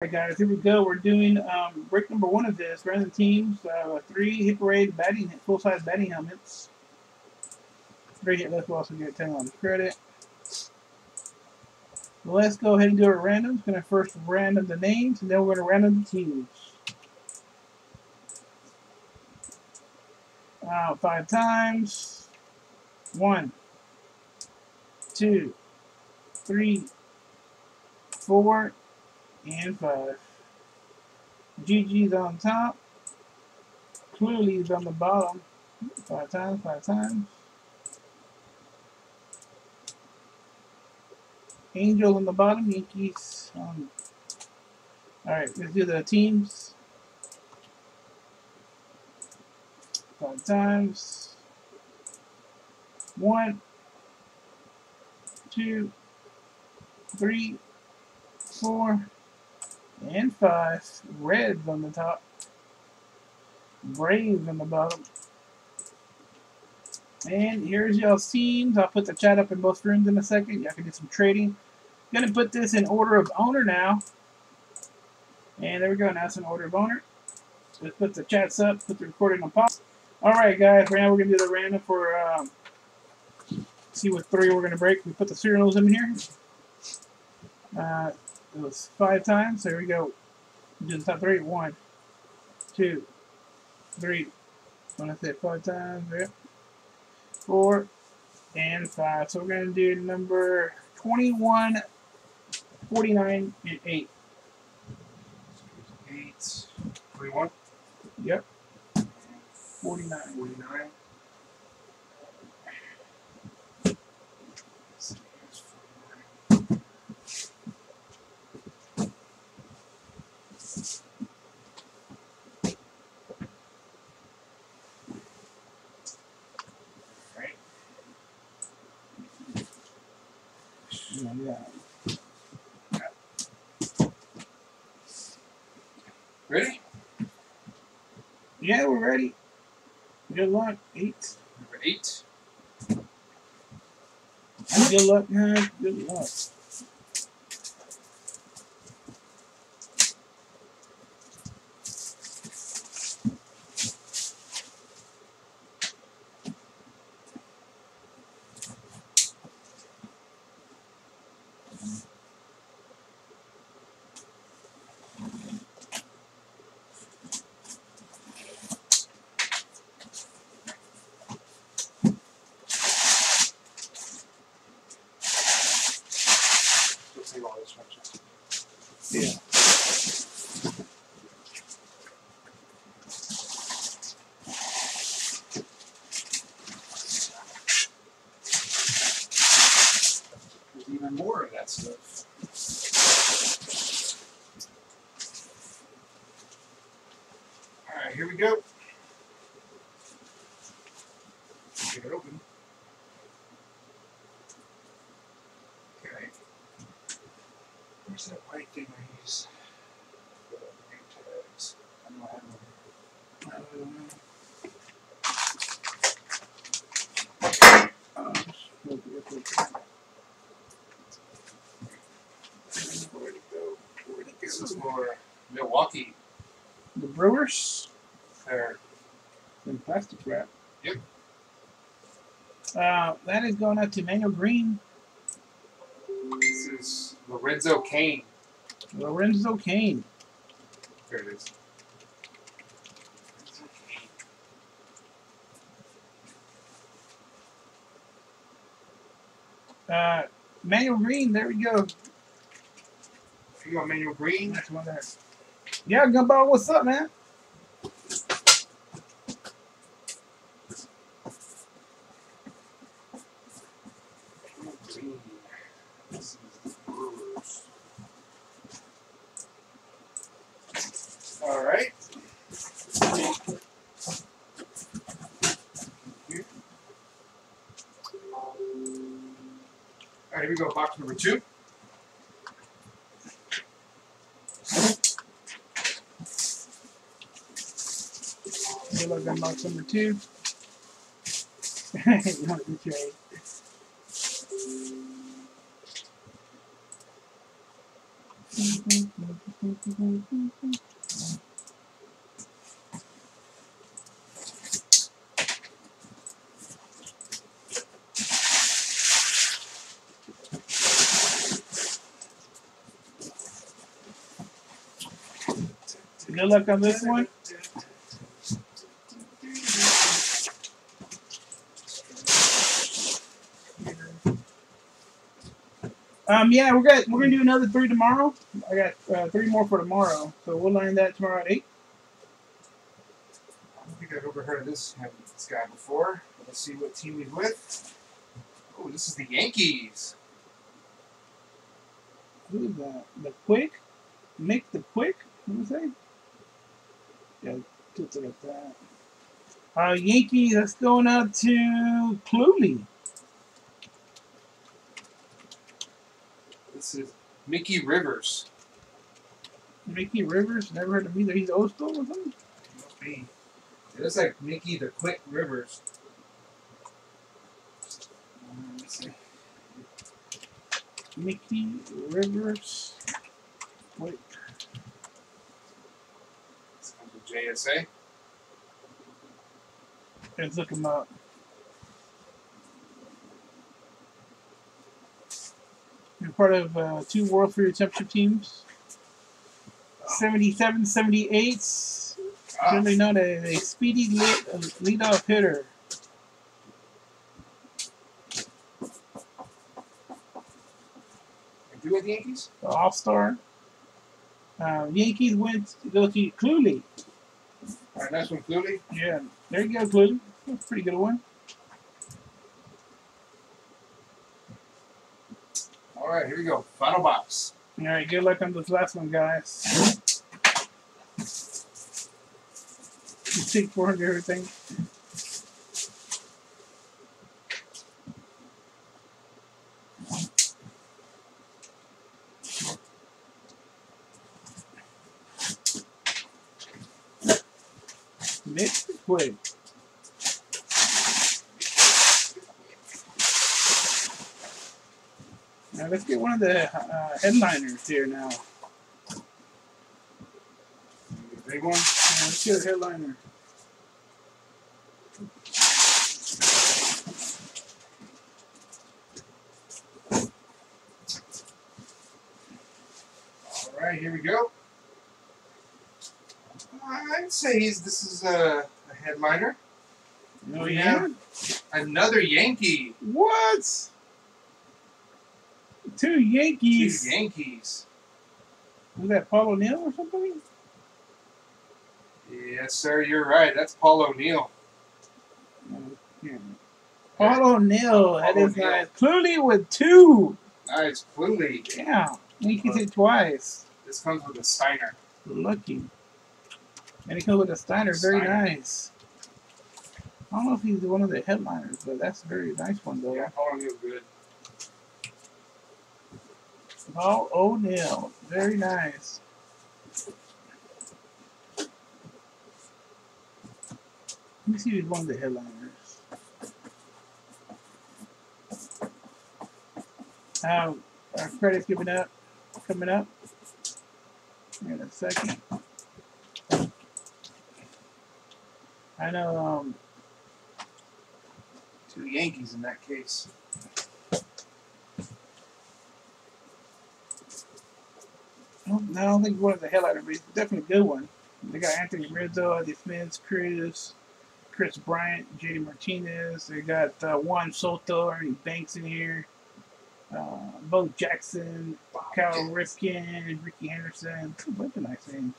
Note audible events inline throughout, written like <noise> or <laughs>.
Alright guys, here we go. We're doing um, break number one of this. Random teams, uh, three hit parade batting, full-size batting helmets. Three hit list will also get 10 on the credit. Let's go ahead and do our randoms. Going to first random the names, and then we're going to random the teams. Uh, five times. One, two, three, four, and five. GG's on top. Clearly's on the bottom. Five times, five times. Angel on the bottom, Yankees on. Alright, let's do the teams. Five times. One, two, three, four, and five. Reds on the top. Braves on the bottom. And here's y'all's teams. I'll put the chat up in both rooms in a second. Y'all can do some trading. Gonna put this in order of owner now. And there we go. Now it's in order of owner. Let's put the chats up. Put the recording on pause. Alright guys, right now we're gonna do the random for um, see what three we're gonna break. We put the serials in here. Uh, it was five times. There we go. Do the top three. One, two, three. When I say five times, yeah. Four and five. So we're gonna do number 21, 49, and 8. 8, 21, Yep. 49. 49. Right. Yeah. Ready? Yeah, we're ready. Good luck. Eight. Number 8. Good luck, man. Good luck. All. Yeah. There's even more of that stuff. Alright, here we go. Get it open. Okay. Where's that I use? for the name tags? I don't have one. I don't know. We'll be able to- go? Where'd it This is more Milwaukee. The Brewers There. in plastic wrap. Yep. Uh, that is going out to Manuel Green, This is Lorenzo Kane. Lorenzo Kane. There it is. Uh, Manuel Green. There we go. You got Manuel Green. That's one there. Yeah, Gumball, what's up, man? Manuel Green. This is the Brewers. All right. Here. All right, here we go. Box number two. Good luck on box number two. <laughs> you want to trade. Good luck on this one. Um, yeah, we're gonna we're gonna do another three tomorrow. I got uh, three more for tomorrow, so we'll line that tomorrow at eight. I don't think I've ever heard of this, this guy before. Let's see what team he's with. Oh, this is the Yankees. Who is that? The quick, make the quick. What was that? Yeah, just look at that. Uh, Yankees. That's going out to Cluley. This is Mickey Rivers. Mickey Rivers. Never heard of him either. He's old school or something. Must be. It looks like Mickey the Quick Rivers. Let's see. Mickey Rivers. Wait. This comes with JSA. Let's look him up. You're part of uh, two World Series championship teams. 77 78, Ah, generally known as a speedy lead, uh, leadoff hitter. you with the Yankees? All star. Uh, Yankees went to go to Cluley. All right, next one, Clearly. Yeah, there you go, Cluley. That's a pretty good one. All right, here we go. Final box. All right, good luck on this last one, guys. You take 400 everything. It quick. Now let's get one of the uh, headliners here now. Big one. Yeah, let's get a headliner. All right, here we go. I'd say he's, this is a, a headliner. No, oh, We yeah. Another Yankee. What? Two Yankees. Two Yankees. Was that Paul O'Neill or something? Yes, sir. You're right. That's Paul O'Neill. Oh, yeah. Paul O'Neill. That is uh, nice. Clearly with two. Nice, Cluley. Yeah. Yankees hit twice. This comes with a Steiner. Lucky. And he comes with a Steiner. Very Steiner. nice. I don't know if he's one of the headliners, but that's a very nice one, though. Yeah, Paul O'Neill's good. Paul O'Neill. Very nice. Let me see if he's one of the headliners. Uh, our credit's giving up, coming up. In a second. I know, um, Two Yankees in that case. I don't, I don't think one of the headliner, but it's definitely a good one. They got Anthony Rizzo, Smith, Cruz, Kris Bryant, JD Martinez. They got uh, Juan Soto, Ernie Banks in here. Uh, Bo Jackson, Cal Ripken, Rickey Henderson. A bunch of nice names.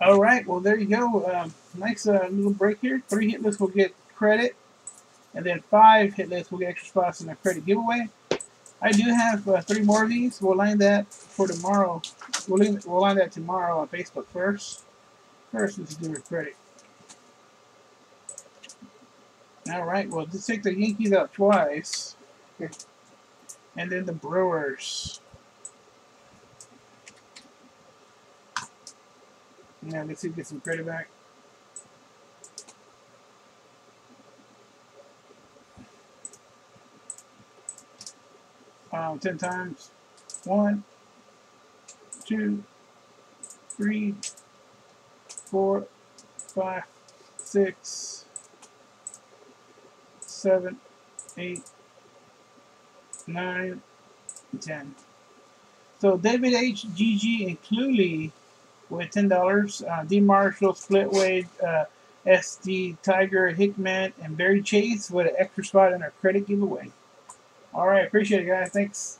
All right, well there you go. Um, nice uh, little break here. Three hit lists will get credit, and then five hit lists will get extra spots in the credit giveaway. I do have uh, three more of these. We'll line that for tomorrow. We'll, line- we'll line that tomorrow on Facebook first. First, let's do a credit. All right. Well, just take the Yankees out twice, and then the Brewers. Now let's see if we get some credit back. Um, ten times. One, two, three, four, five, six, seven, eight, nine, ten. So David H, and Cluley with ten dollars. Uh, D Marshall, Splitway, uh, SD Tiger, Hickman, and Barry Chase with an extra spot in our credit giveaway. All right, appreciate it, guys. Thanks.